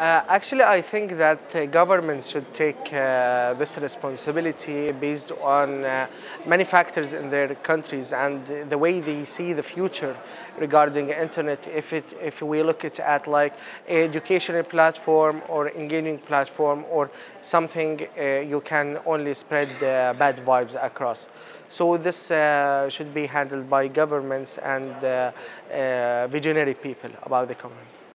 Uh, actually, I think that uh, governments should take uh, this responsibility based on uh, many factors in their countries and the way they see the future regarding internet. If it, if we look at, at like educational platform or engaging platform or something uh, you can only spread uh, bad vibes across. So this uh, should be handled by governments and visionary people about the government.